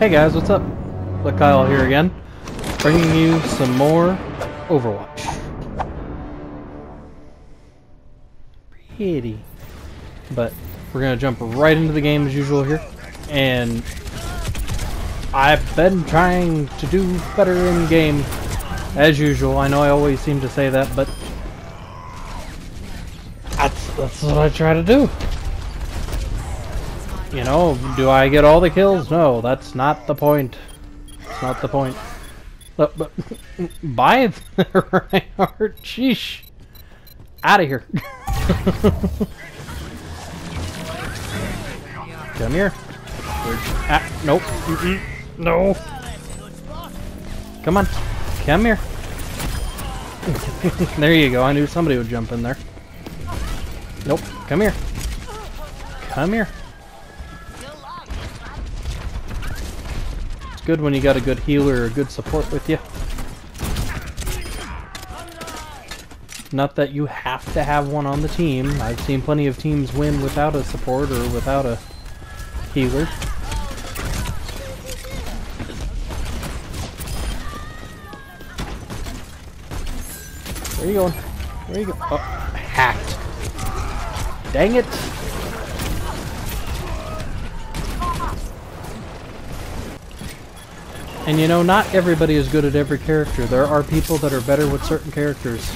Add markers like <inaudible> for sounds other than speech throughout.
Hey guys, what's up? Look, Kyle here again, bringing you some more Overwatch. Pretty. But we're gonna jump right into the game as usual here, and I've been trying to do better in game as usual. I know I always seem to say that, but that's that's what I try to do. You know, do I get all the kills? No, that's not the point. That's not the point. But, but <laughs> buy <laughs> Reinhardt, sheesh. Out of here. <laughs> Come here. Ah, nope. Mm -mm. No. Come on. Come here. there you go. I knew somebody would jump in there. Nope. Come here. Come here. Good when you got a good healer or good support with you. Not that you have to have one on the team. I've seen plenty of teams win without a support or without a healer. Where are you going? Where are you going? Oh, hacked. Dang it! And you know, not everybody is good at every character. There are people that are better with certain characters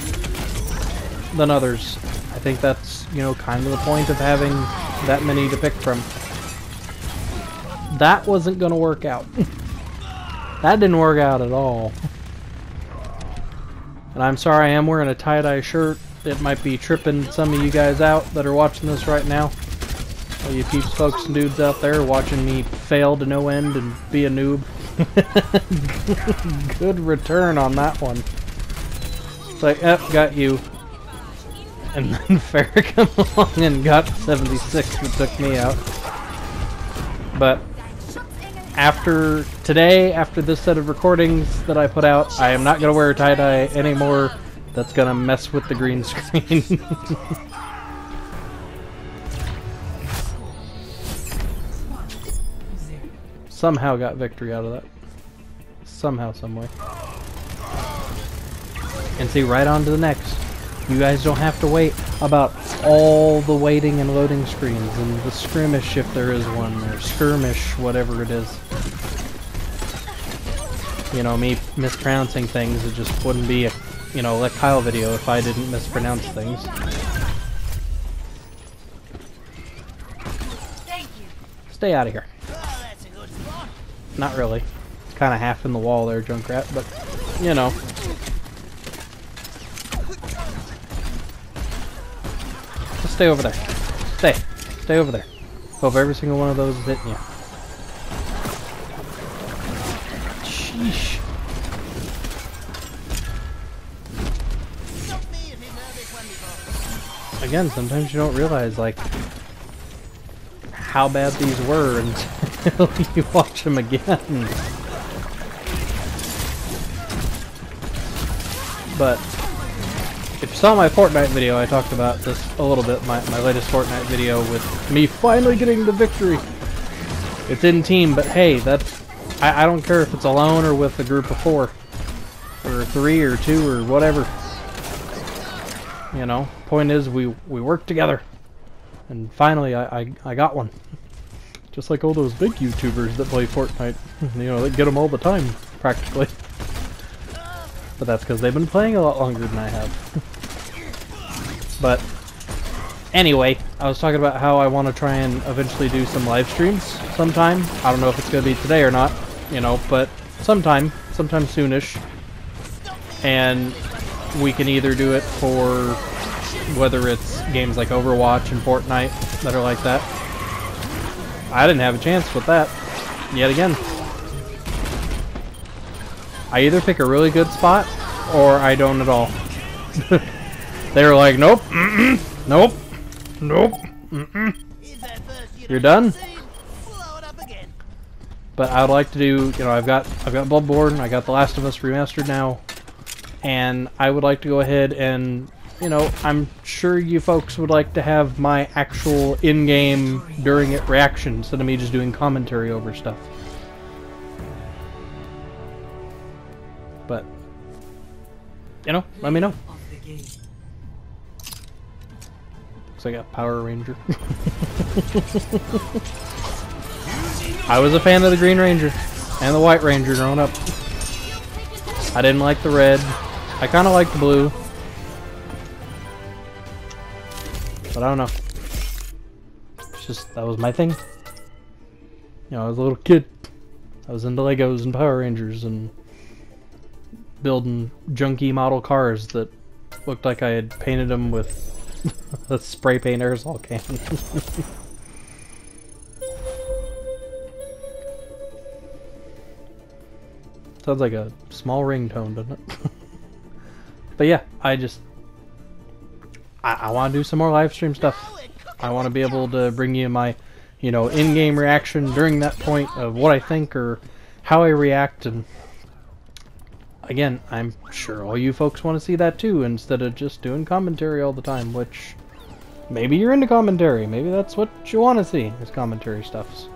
than others. I think that's, you know, kind of the point of having that many to pick from. That wasn't going to work out. <laughs> that didn't work out at all. And I'm sorry I am wearing a tie-dye shirt. It might be tripping some of you guys out that are watching this right now. All you peeps, folks, and dudes out there watching me fail to no end and be a noob. <laughs> Good return on that one. It's like, yep, got you. And then <laughs> Fair <laughs> came along and got 76 and took me out. But after today, after this set of recordings that I put out, I am not going to wear tie-dye anymore. That's going to mess with the green screen. Somehow got victory out of that. Somehow, someway. And see, right on to the next. You guys don't have to wait about all the waiting and loading screens and the skirmish if there is one, or skirmish, whatever it is. You know, me mispronouncing things, it just wouldn't be a, you know, like Kyle video if I didn't mispronounce things. Stay out of here. Not really. It's kind of half in the wall there, Junkrat, but, you know. Just stay over there. Stay. Stay over there. Hope every single one of those is hitting you. Sheesh. Again, sometimes you don't realize, like, how bad these were <laughs> until <laughs> you watch them again. But if you saw my Fortnite video, I talked about this a little bit, my, my latest Fortnite video with me finally getting the victory. It's in team, but hey, that's I, I don't care if it's alone or with a group of four. Or three or two or whatever. You know, point is we we work together. And finally I, I, I got one. Just like all those big YouTubers that play Fortnite. You know, they get them all the time, practically. But that's because they've been playing a lot longer than I have. <laughs> but anyway, I was talking about how I want to try and eventually do some live streams sometime. I don't know if it's going to be today or not, you know, but sometime, sometime soonish. And we can either do it for whether it's games like Overwatch and Fortnite that are like that. I didn't have a chance with that yet again. I either pick a really good spot or I don't at all. <laughs> they were like, nope, mm -mm, nope, nope, mm you're done. But I would like to do, you know, I've got I've got Bloodborne, I got The Last of Us remastered now, and I would like to go ahead and, you know, I'm sure you folks would like to have my actual in-game, during it reaction instead of me just doing commentary over stuff. But, you know, let me know. Looks like a Power Ranger. <laughs> I was a fan of the Green Ranger and the White Ranger growing up. I didn't like the red. I kind of like the blue. But I don't know. It's just, that was my thing. You know, I was a little kid. I was into Legos and Power Rangers and building junky model cars that looked like I had painted them with <laughs> a spray paint aerosol can. <laughs> Sounds like a small ringtone, doesn't it? <laughs> but yeah, I just I, I want to do some more live stream stuff. I want to be able to bring you my, you know, in-game reaction during that point of what I think or how I react and again, I'm sure all you folks want to see that too instead of just doing commentary all the time, which maybe you're into commentary. Maybe that's what you want to see is commentary stuffs.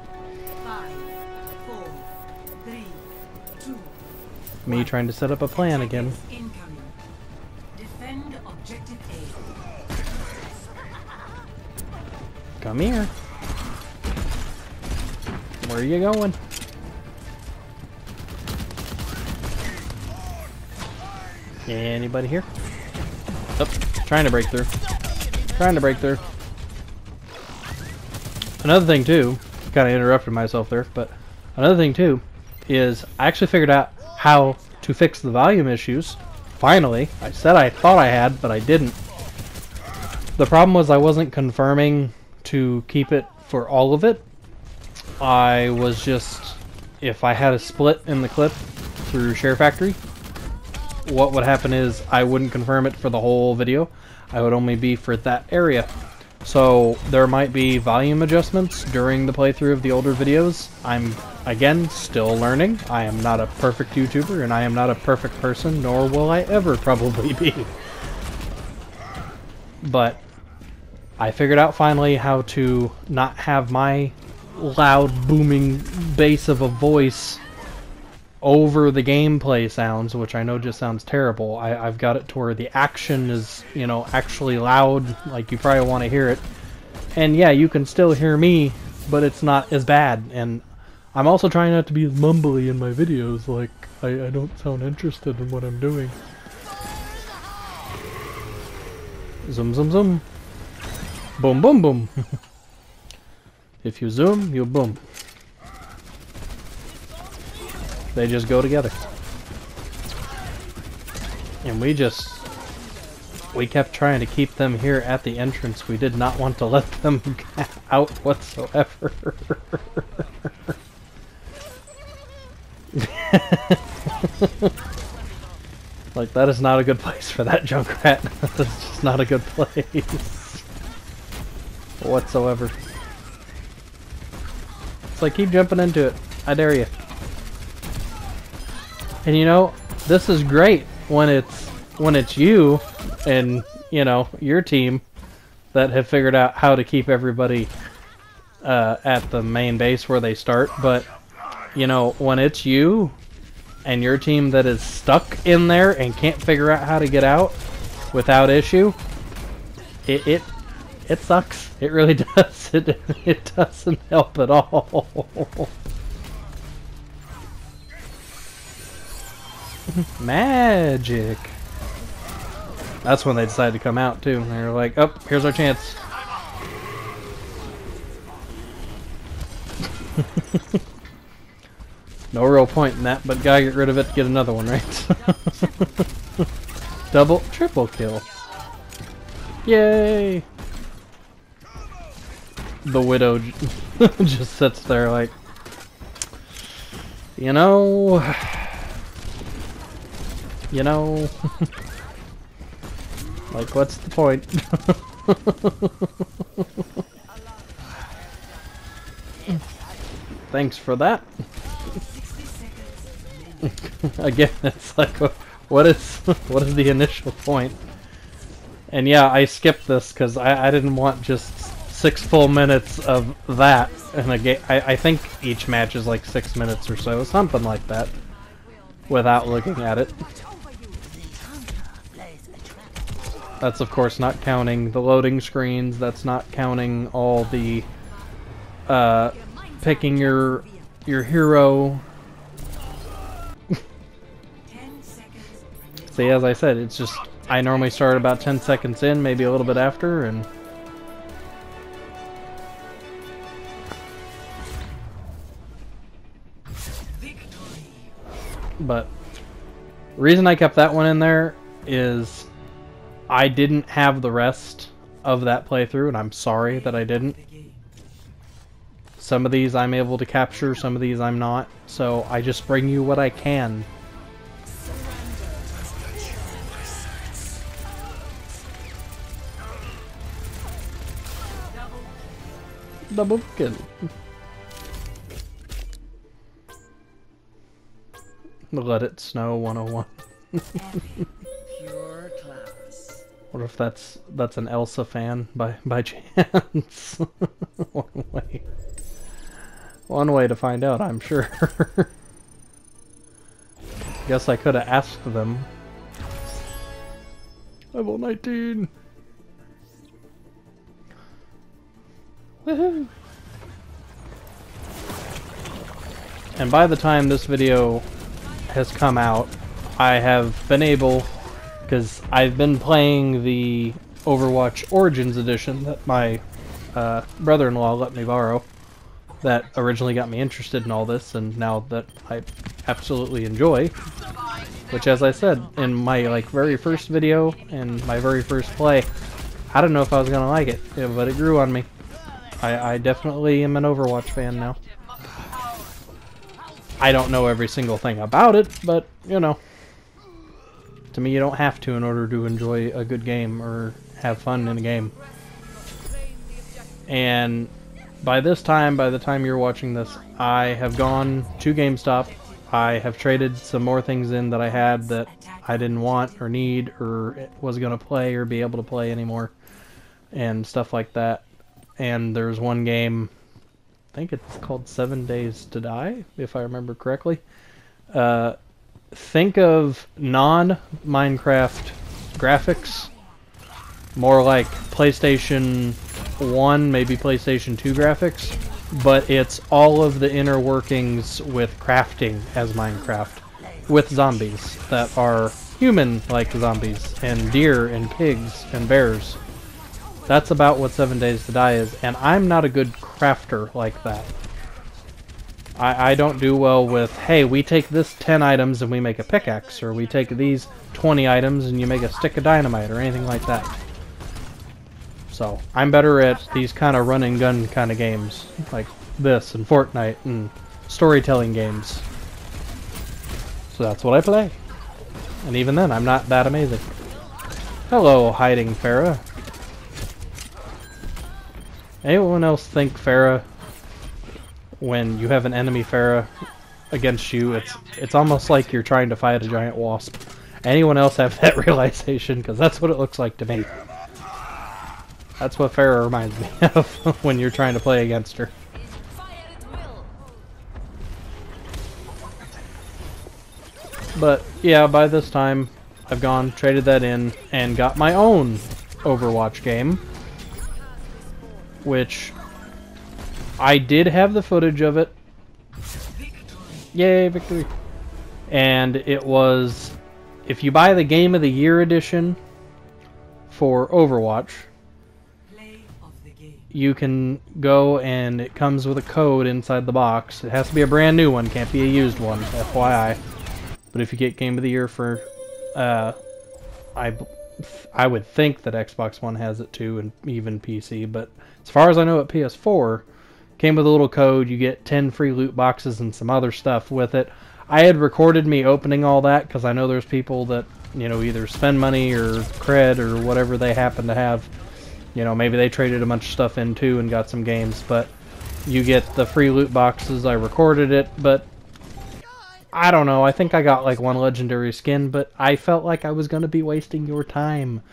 Me trying to set up a plan again. Come here. Where are you going? Anybody here? Oh, trying to break through. Trying to break through. Another thing too, kind of interrupted myself there, but another thing too is I actually figured out how to fix the volume issues. Finally, I said I thought I had, but I didn't. The problem was I wasn't confirming to keep it for all of it. I was just, if I had a split in the clip through SHAREfactory, what would happen is I wouldn't confirm it for the whole video. I would only be for that area. So there might be volume adjustments during the playthrough of the older videos. I'm, again, still learning. I am not a perfect YouTuber, and I am not a perfect person, nor will I ever <laughs> probably be. But I figured out finally how to not have my loud, booming bass of a voice over the gameplay sounds, which I know just sounds terrible. I, have got it to where the action is, you know, actually loud, like you probably want to hear it. And yeah, you can still hear me, but it's not as bad. And I'm also trying not to be mumbly in my videos, like I, I don't sound interested in what I'm doing. Zoom, zoom, zoom. Boom, boom, boom. if you zoom, you boom. They just go together. And we just... We kept trying to keep them here at the entrance. We did not want to let them <laughs> out whatsoever. <laughs> like, that is not a good place for that Junkrat. <laughs> That's just not a good place. Whatsoever. It's like, keep jumping into it. I dare you. And you know, this is great when it's when it's you and you know your team that have figured out how to keep everybody uh, at the main base where they start. But you know, when it's you and your team that is stuck in there and can't figure out how to get out without issue, it it, it sucks. It really <laughs> does. It it doesn't help at all. <laughs> Magic. That's when they decided to come out too. They were like, "Oh, here's our chance." <laughs> no real point in that, but gotta get rid of it to get another one, right? Double, triple kill. Yay! The widow <laughs> just sits there like, you know you know? <laughs> like, what's the point? <laughs> Thanks for that. Again, it's like, what is what is the initial point? And yeah, I skipped this because I, I didn't want just six full minutes of that in a game. I, I think each match is like six minutes or so, something like that. without looking at it. That's of course not counting the loading screens, that's not counting all the uh, picking your your hero. <laughs> See, as I said, it's just I normally start about 10 seconds in, maybe a little bit after, and but reason I kept that one in there is I didn't have the rest of that playthrough, and I'm sorry that I didn't. Some of these I'm able to capture, some of these I'm not, so I just bring you what I can. Double kill. Let It Snow 101. Pure class. What if that's that's an Elsa fan by by chance? <laughs> One way. One way to find out, I'm sure. <laughs> Guess I could have asked them. Level 19. Woohoo! And by the time this video has come out, I have been able, because I've been playing the Overwatch Origins edition that my uh, brother-in-law let me borrow, that originally got me interested in all this, and now that I absolutely enjoy, which as I said in my like very first video and my very first play, I don't know if I was gonna like it, but it grew on me. I, I definitely am an Overwatch fan now. I don't know every single thing about it, but, you know. To me, you don't have to in order to enjoy a good game or have fun in a game. And by this time, by the time you're watching this, I have gone to GameStop. I have traded some more things in that I had that I didn't want or need or was going to play or be able to play anymore. And stuff like that. And there's one game think it's called Seven Days to Die, if I remember correctly. Uh, think of non Minecraft graphics, more like PlayStation 1, maybe PlayStation 2 graphics, but it's all of the inner workings with crafting as Minecraft, with zombies that are human like zombies, and deer, and pigs, and bears. That's about what Seven Days to Die is, and I'm not a good crafter like that. I, I don't do well with, hey, we take this 10 items and we make a pickaxe, or we take these 20 items and you make a stick of dynamite, or anything like that. So, I'm better at these kind of run and gun kind of games, like this and Fortnite and storytelling games. So that's what I play. And even then, I'm not that amazing. Hello, hiding Pharah. Anyone else think Pharah, when you have an enemy Pharah against you, it's it's almost like you're trying to fight a giant wasp. Anyone else have <laughs> that realization? Because that's what it looks like to me. That's what Pharah reminds me <laughs> of when you're trying to play against her. But yeah, by this time, I've gone, traded that in, and got my own Overwatch game which I did have the footage of it. Yay, victory! And it was, if you buy the Game of the Year edition for Overwatch, you can go and it comes with a code inside the box. It has to be a brand new one, can't be a used one, FYI. But if you get Game of the Year for, uh, I, I would think that Xbox One has it too, and even PC, but as far as I know at PS4, came with a little code. You get 10 free loot boxes and some other stuff with it. I had recorded me opening all that because I know there's people that, you know, either spend money or cred or whatever they happen to have. You know, maybe they traded a bunch of stuff in too and got some games, but you get the free loot boxes. I recorded it, but I don't know. I think I got like one legendary skin, but I felt like I was going to be wasting your time.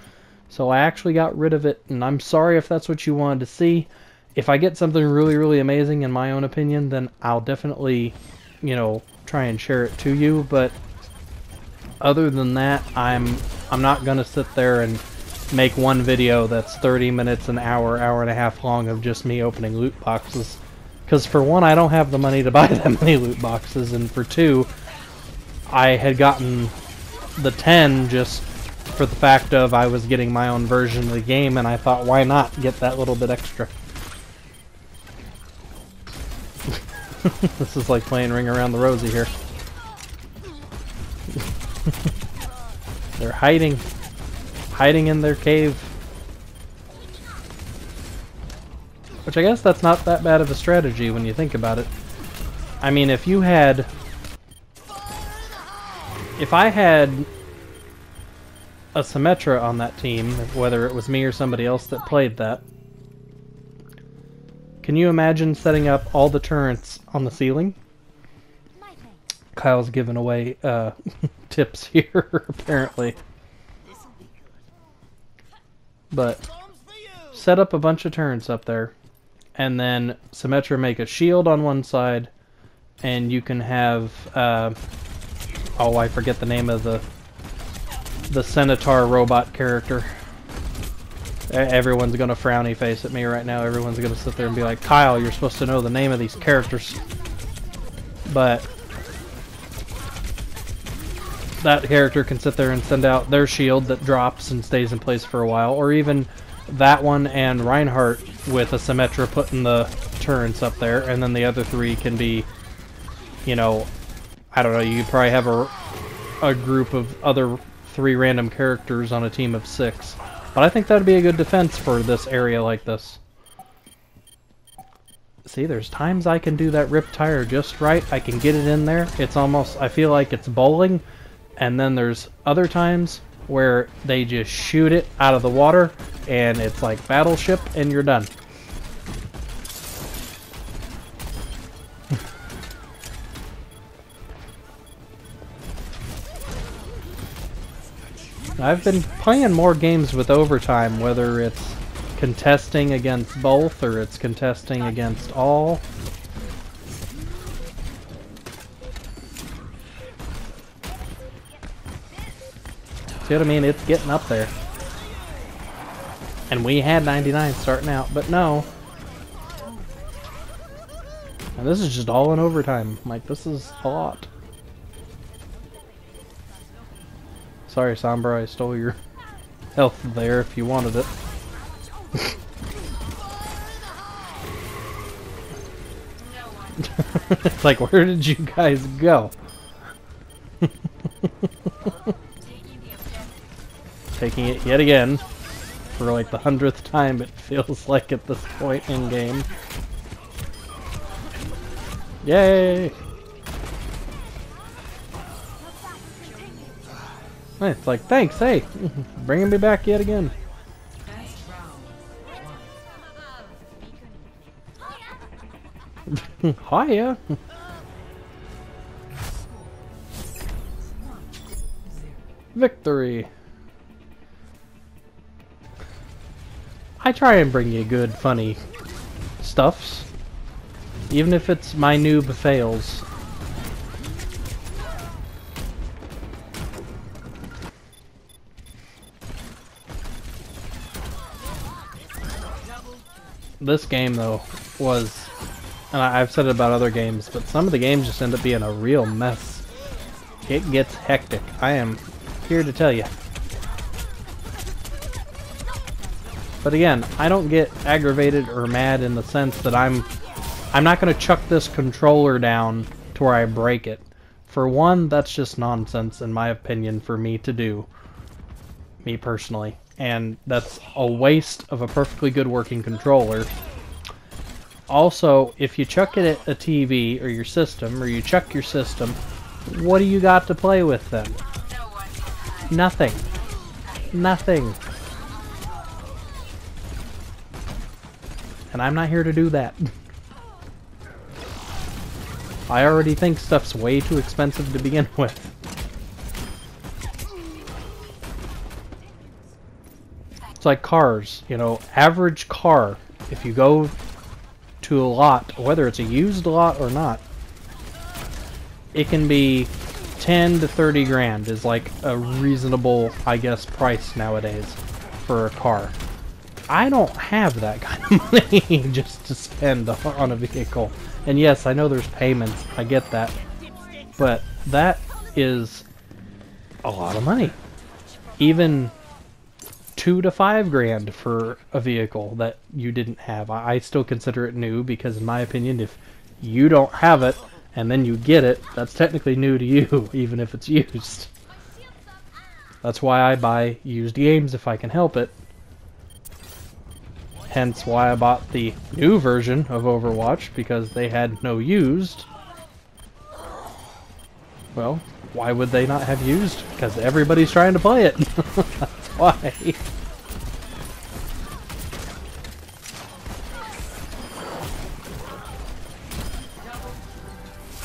So I actually got rid of it, and I'm sorry if that's what you wanted to see. If I get something really, really amazing in my own opinion, then I'll definitely, you know, try and share it to you. But other than that, I'm I'm not gonna sit there and make one video that's 30 minutes, an hour, hour and a half long of just me opening loot boxes. Because for one, I don't have the money to <laughs> buy that many loot boxes, and for two, I had gotten the 10 just for the fact of I was getting my own version of the game, and I thought, why not get that little bit extra? <laughs> this is like playing Ring Around the Rosie here. <laughs> They're hiding. Hiding in their cave. Which I guess that's not that bad of a strategy when you think about it. I mean, if you had... If I had a Symmetra on that team, whether it was me or somebody else that played that, can you imagine setting up all the turrets on the ceiling? Kyle's giving away uh, <laughs> tips here, <laughs> apparently. But set up a bunch of turrets up there, and then Symmetra make a shield on one side, and you can have uh, oh I forget the name of the the Centaur robot character. Everyone's gonna frowny face at me right now. Everyone's gonna sit there and be like, Kyle, you're supposed to know the name of these characters. But that character can sit there and send out their shield that drops and stays in place for a while, or even that one and Reinhardt with a Symmetra putting the turrets up there, and then the other three can be, you know, I don't know, you probably have a, a group of other three random characters on a team of six. But I think that'd be a good defense for this area like this. See, there's times I can do that rip tire just right. I can get it in there. It's almost, I feel like it's bowling, and then there's other times where they just shoot it out of the water and it's like battleship and you're done. <laughs> I've been playing more games with overtime, whether it's contesting against both or it's contesting against all. See what I mean? It's getting up there. And we had 99 starting out, but no. And this is just all in overtime. Like, this is a lot. Sorry, Sombra, I stole your health there if you wanted it. it's <laughs> like, where did you guys go? <laughs> taking it yet again. For like the hundredth time, it feels like at this point in game. Yay! It's like, thanks, hey! <laughs> Bringing me back yet again. <laughs> Hiya! <laughs> Victory! I try and bring you good, funny stuffs. Even if it's my noob fails. This game, though, was... And I've said it about other games, but some of the games just end up being a real mess. It gets hectic. I am here to tell you. But again, I don't get aggravated or mad in the sense that I'm I'm not going to chuck this controller down to where I break it. For one, that's just nonsense in my opinion for me to do. Me personally. And that's a waste of a perfectly good working controller. Also, if you chuck it at a TV or your system, or you chuck your system, what do you got to play with then? Nothing. Nothing. And I'm not here to do that. I already think stuff's way too expensive to begin <laughs> with. It's like cars, you know, average car, if you go to a lot, whether it's a used lot or not, it can be 10 to 30 grand is like a reasonable, I guess, price nowadays for a car. I don't have that kind of <laughs> money just to spend on a vehicle. And yes, I know there's payments. I get that. But that is a lot of money. Even two to five grand for a vehicle that you didn't have. I still consider it new because, in my opinion, if you don't have it and then you get it, that's technically new to you, <laughs> even if it's used. That's why I buy used games if I can help it. Hence why I bought the new version of Overwatch, because they had no used. Well, why would they not have used? Because everybody's trying to play it. <laughs> That's why.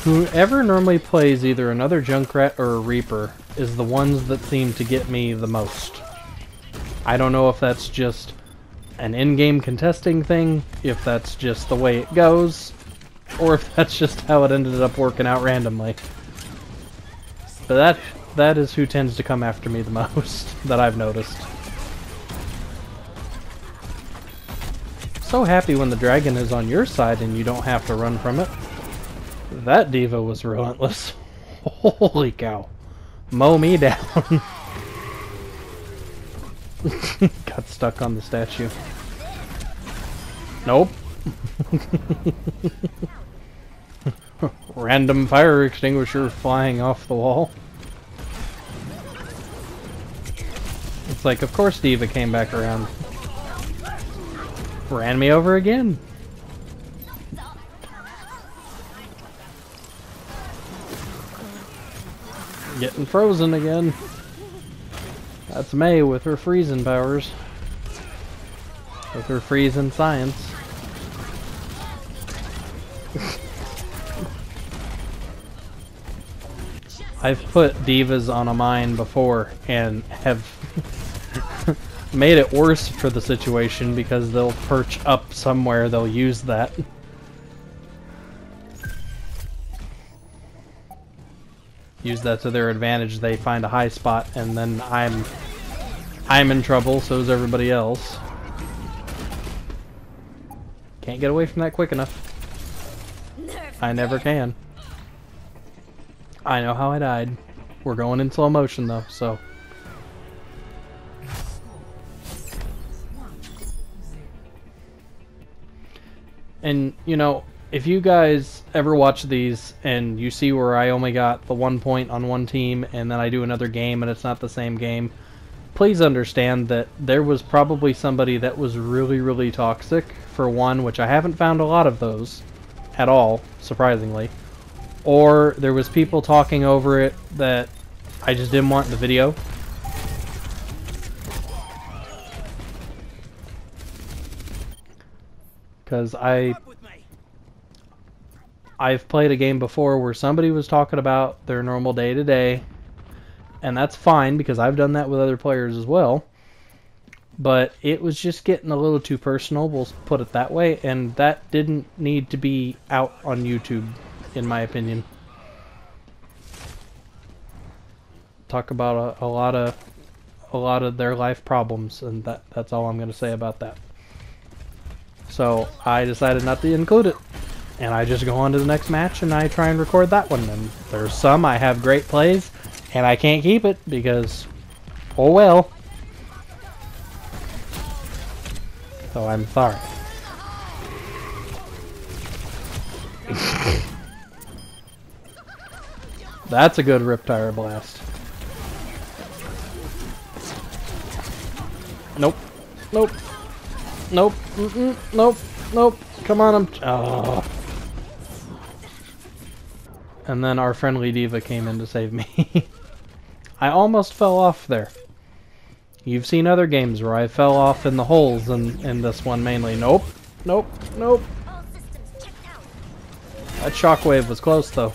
Whoever normally plays either another Junkrat or a Reaper is the ones that seem to get me the most. I don't know if that's just an in-game contesting thing, if that's just the way it goes, or if that's just how it ended up working out randomly. But that that is who tends to come after me the <laughs> most, that I've noticed. So happy when the dragon is on your side and you don't have to run from it. That D.Va was relentless. <laughs> Holy cow. Mow me <laughs> down. <laughs> Got stuck on the statue. Nope. <laughs> Random fire extinguisher flying off the wall. It's like, of course D.Va came back around. Ran me over again. Getting frozen again. That's Mei with her freezing powers. With her freezing science. I've put divas on a mine before and have <laughs> made it worse for the situation because they'll perch up somewhere, they'll use that. Use that to their advantage. They find a high spot, and then I'm I'm in trouble. So is everybody else. Can't get away from that quick enough. I never can. I know how I died. We're going in slow motion though, so. And, you know, if you guys ever watch these and you see where I only got the one point on one team and then I do another game and it's not the same game, please understand that there was probably somebody that was really, really toxic, for one, which I haven't found a lot of those at all, surprisingly. Or there was people talking over it that I just didn't want in the video. Because I I've played a game before where somebody was talking about their normal day to day, and that's fine because I've done that with other players as well. But it was just getting a little too personal, we'll put it that way, and that didn't need to be out on YouTube, in my opinion. Talk about a, a lot of a lot of their life problems, and that that's all I'm going to say about that. So I decided not to include it and I just go on to the next match and I try and record that one. And there's some I have great plays, and I can't keep it because, oh well. So I'm sorry. <laughs> That's a good rip tire Blast. Nope. Nope. Nope. Mm -mm. Nope. Nope. Come on, I'm... Oh. And then our friendly D.Va came in to save me. <laughs> I almost fell off there. You've seen other games where I fell off in the holes, and in this one mainly. Nope. Nope. Nope. That shockwave was close, though.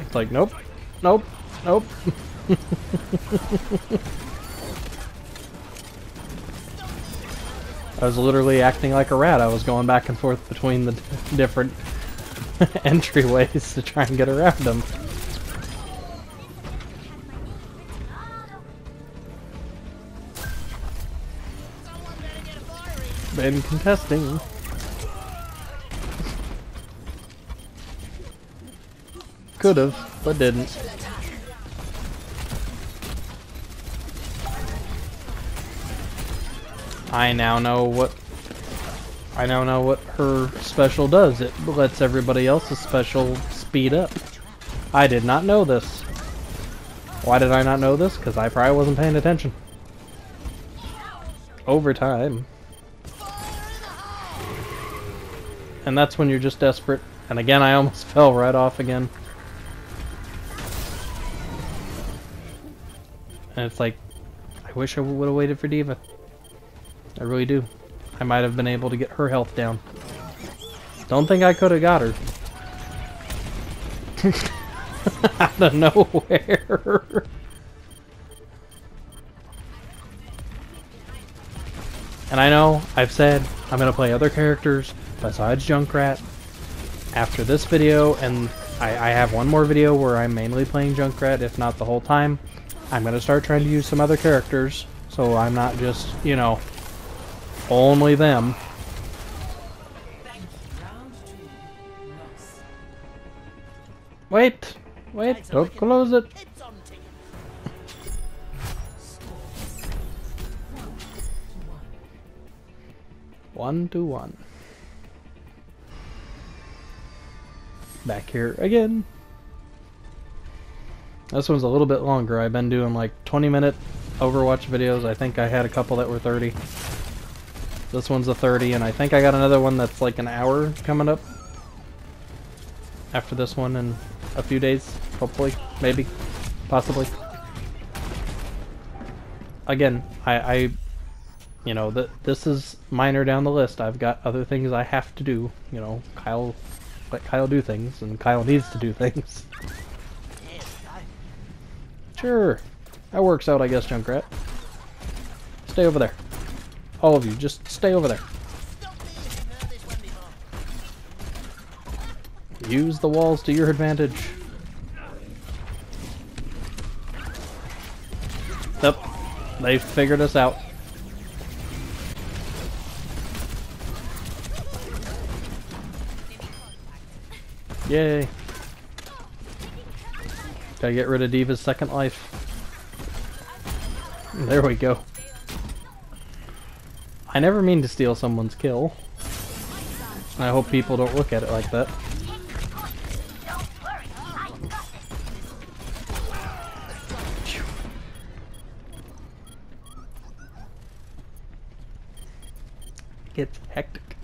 it's like, nope. Nope. Nope. <laughs> I was literally acting like a rat. I was going back and forth between the <laughs> different <laughs> entryways to try and get around them. Been contesting. Could've, but didn't. I now know what I now know what her special does. It lets everybody else's special speed up. I did not know this. Why did I not know this? Because I probably wasn't paying attention. Over time. And that's when you're just desperate. And again, I almost <laughs> fell right off again. And it's like, I wish I would have waited for D.Va. I really do. I might have been able to get her health down. Don't think I could have got her. <laughs> Out of nowhere. and I know, I've said, I'm going to play other characters besides Junkrat after this video, and I, I have one more video where I'm mainly playing Junkrat, if not the whole time. I'm going to start trying to use some other characters, so I'm not just, you know, only them. Wait! Wait, don't close it! One to one. Back here again. This one's a little bit longer. I've been doing like 20 minute Overwatch videos. I think I had a couple that were 30. This one's a 30, and I think I got another one that's like an hour coming up. After this one in a few days, hopefully, maybe, possibly. Again, I, I you know, th this is minor down the list. I've got other things I have to do. You know, Kyle, let Kyle do things, and Kyle needs to do <laughs> things. Sure, that works out, I guess, Junkrat. Stay over there. All of you, just stay over there. Use the walls to your advantage. Yep, they figured us out. Yay. Gotta get rid of D.Va's second life. There we go. I never mean to steal someone's kill. I hope people don't look at it like that. It's hectic.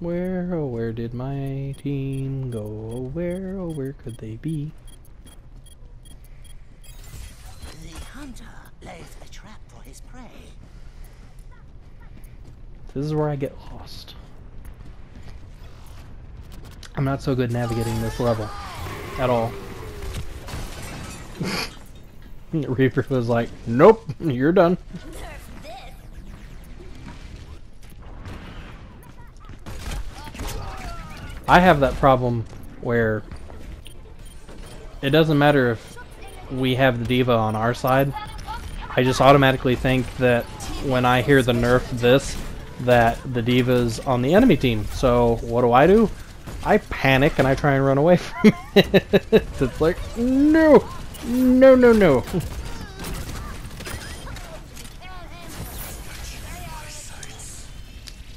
Where, oh where did my team go? Where, oh where could they be? Hunter lays a trap for his prey. This is where I get lost. I'm not so good navigating this level. At all. <laughs> Reaper was like, nope, you're done. I have that problem where it doesn't matter if we have the D.Va on our side, I just automatically think that when I hear the nerf this, that the D.Va's on the enemy team. So what do I do? I panic and I try and run away <laughs> from it. it's like, no, no, no, no.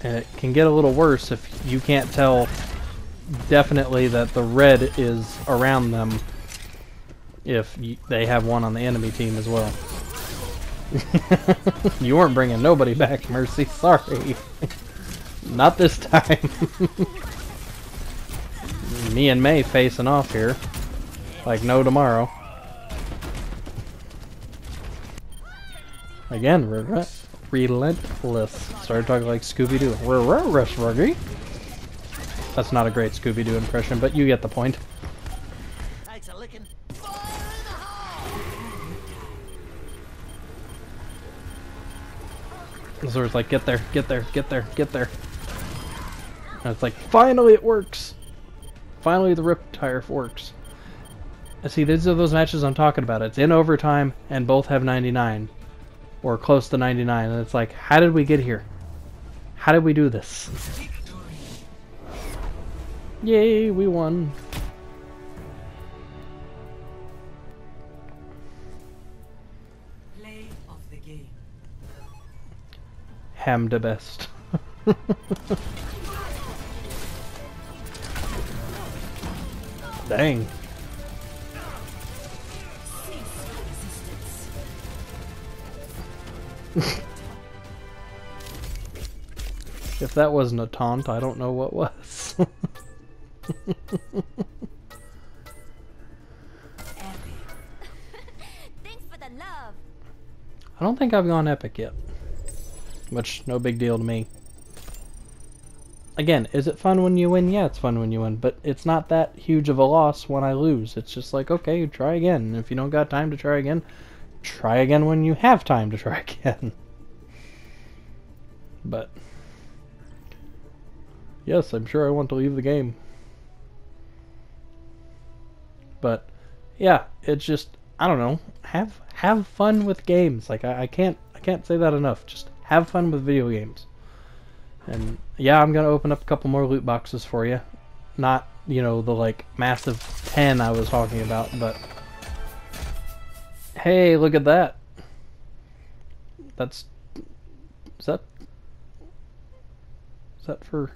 And <laughs> it can get a little worse if you can't tell definitely that the red is around them if they have one on the enemy team as well. <laughs> you weren't bringing nobody back, Mercy. <laughs> Sorry. Not this time. <laughs> Me and Mei facing off here. Like no tomorrow. Again, relentless. Started talking like Scooby-Doo. Ruggy. That's not a great Scooby-Doo impression, but you get the point. Azor's like, get there, get there, get there, get there. And it's like, finally it works! Finally the rip Riptire works. See, these are those matches I'm talking about. It's in overtime, and both have 99. Or close to 99. And it's like, how did we get here? How did we do this? Yay, we won. Ham the best. <laughs> Dang. <laughs> if that wasn't a taunt, I don't know what was. <laughs> Thanks for the love. I don't think I've gone epic yet. Which, no big deal to me. Again, is it fun when you win? Yeah, it's fun when you win, but it's not that huge of a loss when I lose. It's just like, okay, try again. If you don't got time to try again, try again when you have time to <laughs> try again. but, yes, I'm sure I want to leave the game. But, yeah, it's just, I don't know, have have fun with games. Like, I, I can't, I can't say that enough. Just have fun with video games. And yeah, I'm gonna open up a couple more loot boxes for you. Not, you know, the like massive 10 I was talking about, but hey, look at that. That's is that is that for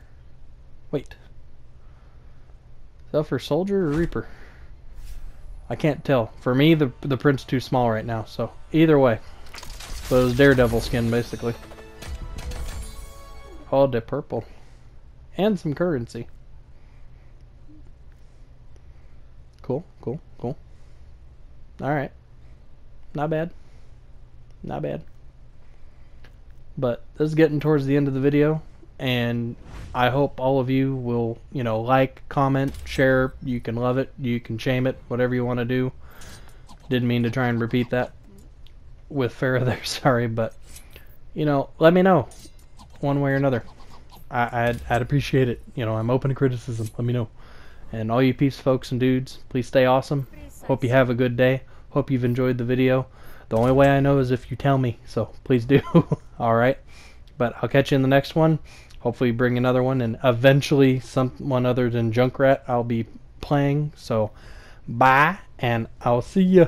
wait. Is that for soldier or reaper? I can't tell. For me, the the print's too small right now. So either way, so it was Daredevil skin basically. All the purple. And some currency. Cool, cool, cool. Alright. Not bad. Not bad. But this is getting towards the end of the video, and I hope all of you will, you know, like, comment, share. You can love it, you can shame it, whatever you want to do. Didn't mean to try and repeat that with Pharah there, <laughs> sorry, but, you know, let me know one way or another. I, I'd, I'd appreciate it. You know, I'm open to criticism. Let me know. And all you peace folks and dudes, please stay awesome. Hope you have a good day. Hope you've enjoyed the video. The only way I know is if you tell me, so <laughs> please do. <laughs> Alright? But I'll catch you in the next one. Hopefully bring another one and eventually someone other than Junkrat I'll be playing. So bye and I'll see ya.